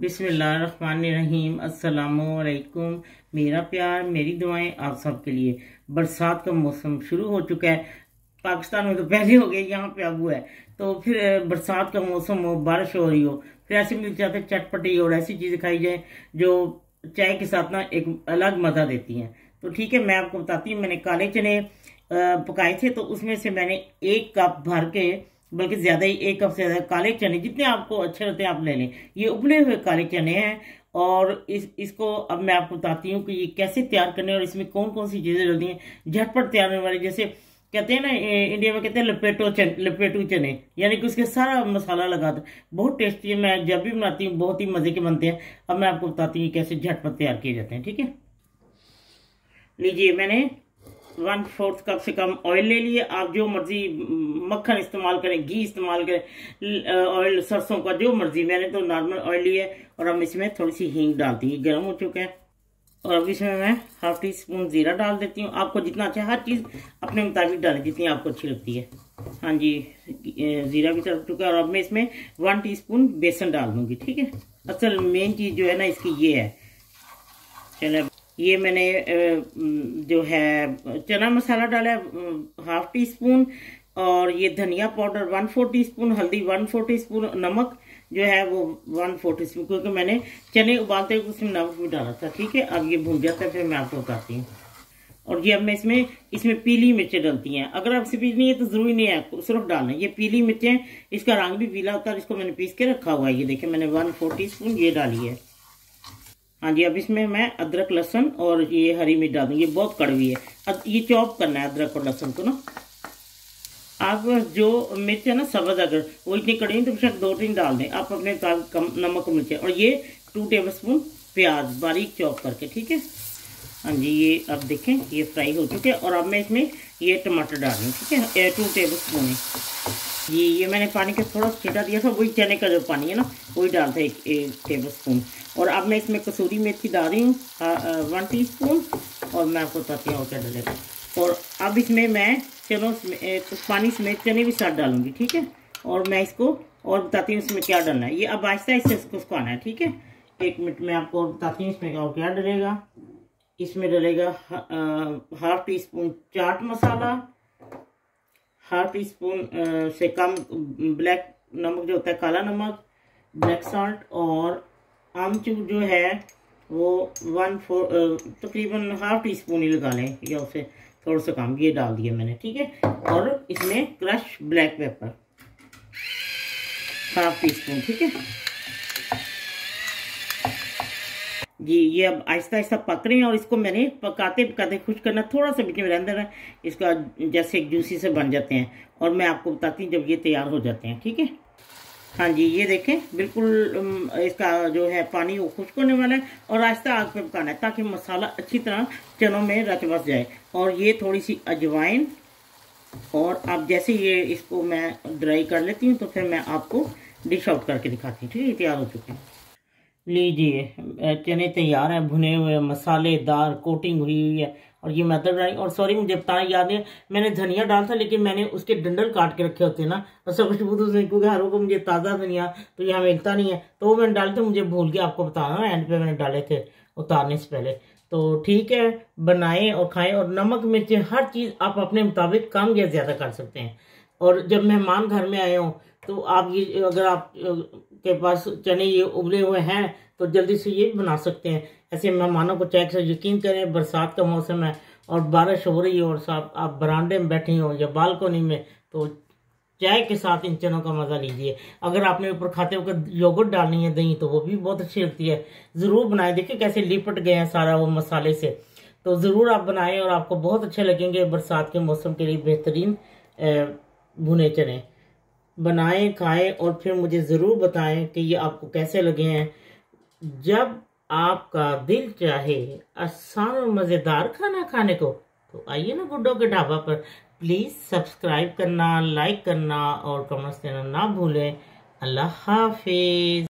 बिस्मिल्लाहिर्रहमानिर्रहीम, अस्सलामुअलैकुम। मेरा प्यार, मेरी दुआएँ आप सबके लिए। बरसात का मौसम शुरू हो चुका है। पाकिस्तान में तो पहले हो गया, यहाँ पे अब है। तो फिर बरसात का मौसम हो, बारिश हो रही हो, फिर ऐसे मिल जाते चटपटी और ऐसी चीज़ें खाई जाए जो चाय के साथ ना एक अलग मज़ा देती हैं। तो ठीक है, मैं आपको बताती हूँ, मैंने काले चने पकाए थे तो उसमें से मैंने एक कप भर के बल्कि ज़्यादा ही एक कप से ज़्यादा काले चने, जितने आपको अच्छे रहते हैं, आप ले लें। ये उबले हुए काले चने हैं और इस, इसको अब मैं आपको बताती हूँ कि ये कैसे तैयार करने और इसमें कौन कौन सी चीज़ें डलती हैं। झटपट तैयार होने वाली, जैसे कहते हैं ना इंडिया में कहते हैं लपेटो चन, लपेटू चने, यानी कि उसके सारा मसाला लगा दो। बहुत टेस्टी है, मैं जब भी बनाती हूँ, बहुत ही मज़े के बनते हैं। अब मैं आपको बताती हूँ कैसे झटपट तैयार किए जाते हैं, ठीक है? लीजिए मैंने वन फोर्थ कप से कम ऑयल ले लिए। आप जो मर्ज़ी मक्खन इस्तेमाल करें, घी इस्तेमाल करें ऑयल सरसों का जो मर्ज़ी, मैंने तो नॉर्मल ऑयल लिया है और हम इसमें थोड़ी सी हींग डालती है गर्म हो चुका है। और अब इसमें मैं हाफ़ टी स्पून ज़ीरा डाल देती हूँ। आपको जितना अच्छा हर चीज़ अपने मुताबिक डालें, जितनी आपको अच्छी लगती है। हाँ जी ज़ीरा भी चल चुका है और अब मैं इसमें वन टीस्पून बेसन डाल दूँगी, ठीक है? असल मेन चीज़ जो है ना, इसकी ये है। चले ये मैंने जो है, चना मसाला डाला हाफ़ टी स्पून और ये धनिया powder one four teaspoon हल्दी वन फोर टी स्पून नमक जो है वो वन फोर टी स्पून क्योंकि मैंने चने उबालते हुए उसमें नमक भी डाला था, ठीक है? अब ये भून जाता है, फिर मैं आपको बताती हूँ। और ये अब मैं इसमें इसमें पीली मिर्चें डलती हैं। अगर आपसे पीली है तो ज़रूरी नहीं है सिर्फ़ डालना ये पीली मिर्चें, इसका रंग भी पीला होता है इसको मैंने पीस के रखा हुआ है। ये देखिए, मैंने वन फोर टी स्पून ये डाली है। हाँ जी, अब इसमें मैं अदरक, लहसन और ये हरी मिर्च डाल दूँगी। ये बहुत कड़वी है। अब ये चॉप करना है अदरक और लहसन को ना। आप जो मिर्च है ना, सब्ज अगर, वो इतनी कड़ी तो बेशक दो तीन डाल दें। आप अपने कम, नमक मिर्च और ये टू टेबल स्पून प्याज बारीक चॉप करके, ठीक है? हाँ जी, ये अब देखें, ये फ्राई हो चुके हैं। और अब मैं इसमें ये टमाटर डाल रही ठीक है? टू टेबल स्पून है। ये ये मैंने पानी का थोड़ा छिटा दिया था वही चने का जो पानी है ना वही डालता है एक, एक टेबल स्पून और अब मैं इसमें कसूरी मेथी डाल रही हूँ वन टी स्पून और मैं आपको बताती हूँ क्या डलेगा और अब इसमें मैं चनों पानी समेत चने भी साथ डालूँगी ठीक है? और मैं इसको और बताती हूँ इसमें क्या डालना है। ये अब आहिस्ता आहिस्ता इसको उसको आना है ठीक है? एक मिनट में आपको और बताती हूँ इसमें और क्या डलेगा। इसमें डलेगा half teaspoon chaat masala half teaspoon से कम ब्लैक नमक जो होता है, काला नमक, ब्लैक सॉल्ट और आमचूर जो है, वो वन फोर तकरीबन हाफ़ टी स्पून ही लगा लें, या उसे थोड़ा सा कम ये डाल दिया मैंने, ठीक है? और इसमें crush black pepper, half teaspoon ठीक है? जी, ये अब आहिस्ता आहिस्ता पक रहे हैं और इसको मैंने पकाते पकाते खुश करना थोड़ा सा बीच में रहने देना इसका जैसे एक जूसी से बन जाते हैं और मैं आपको बताती हूँ जब ये तैयार हो जाते हैं, ठीक है? हाँ जी, ये देखें, बिल्कुल इसका जो है पानी वो खुश्क होने वाला है और आहिस्ता आग पे पकाना है ताकि मसाला अच्छी तरह चनों में रच बस जाए। और ये थोड़ी सी अजवाइन और अब जैसे ये इसको मैं ड्राई कर लेती हूँ तो फिर मैं आपको डिश आउट करके दिखाती हूँ, ठीक है? तैयार हो चुके हैं। लीजिए। चने तैयार हैं, भुने हुए मसालेदार, कोटिंग हुई हुई है। और ये मेथड रही और सॉरी मुझे बताना याद है मैंने धनिया डाला था, लेकिन मैंने उसके डंडल काट के रखे होते हैं ना। और सब खुशबू तो क्योंकि हर को मुझे ताज़ा धनिया तो यहाँ मिलता नहीं है। तो वो मैंने डाले थे, मुझे भूल के आपको बताना एंड पे मैंने डाले थे उतारने से पहले। तो ठीक है, बनाएँ और खाएँ, और नमक, मिर्च, हर चीज़ आप अपने मुताबिक कम या ज़्यादा कर सकते हैं। और जब मेहमान घर में आए हों तो आप ये अगर आप के पास चने ये उबले हुए हैं तो जल्दी से ये भी बना सकते हैं। ऐसे मेहमानों को चेक से यकीन करें, बरसात का मौसम है और बारिश हो रही है और साथ आप बरामदे में बैठे हो या बालकोनी में तो चाय के साथ इन चनों का मज़ा लीजिए। अगर आपने ऊपर खाते हुए योगर्ट डालनी है दही तो वो भी बहुत अच्छी लगती है। ज़रूर बनाए। देखिए कैसे लिपट गए हैं सारा वो मसाले से। तो ज़रूर आप बनाएँ और आपको बहुत अच्छे लगेंगे बरसात के मौसम के लिए बेहतरीन भुने चने। बनाएँ, खाएँ और फिर मुझे ज़रूर बताएँ कि ये आपको कैसे लगे हैं। जब आपका दिल चाहे आसान और मज़ेदार खाना खाने को तो आइए ना गुड्डो के ढाबा पर। प्लीज़ सब्सक्राइब करना, लाइक करना और कमेंट्स देना ना भूलें। अल्लाह हाफिज।